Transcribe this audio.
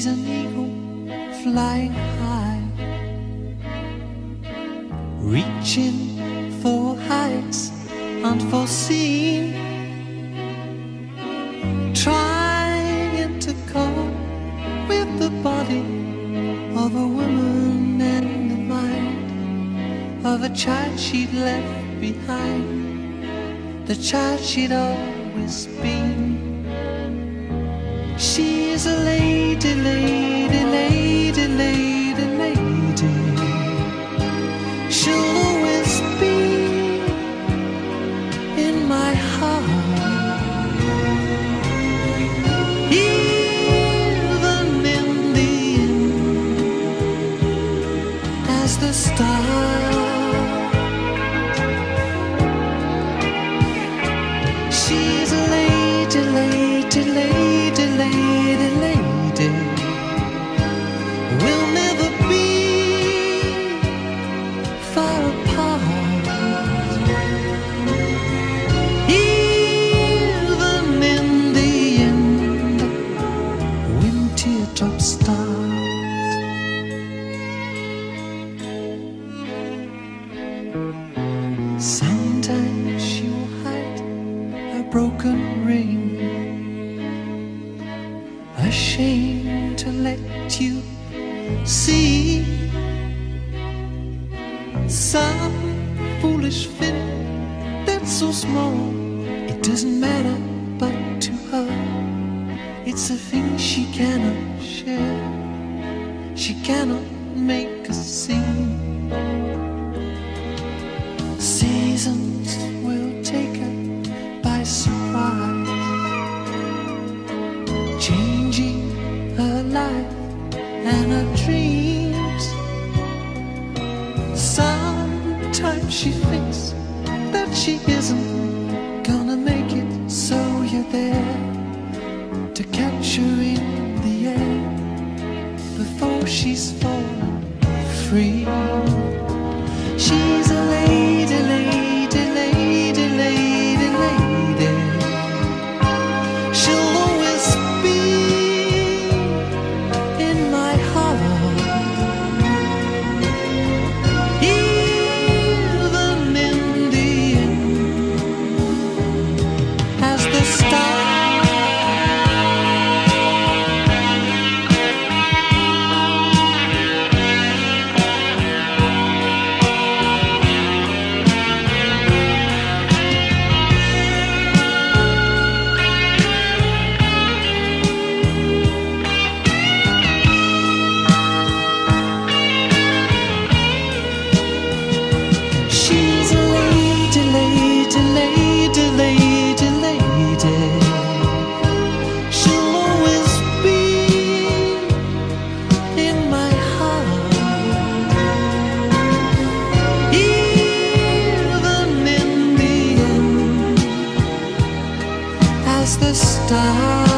She's an eagle flying high, reaching for heights unforeseen, trying to cope with the body of a woman and the mind of a child she'd left behind, the child she'd always been. She's a lady, lady, lady, lady, Sometimes she will hide a broken ring, ashamed to let you see some foolish fin that's so small it doesn't matter, but to her it's a thing she cannot share. She cannot make a scene. Her dreams. Sometimes she thinks that she isn't gonna make it, so you're there to catch her in the air before she's fallen free. Stars. Stars.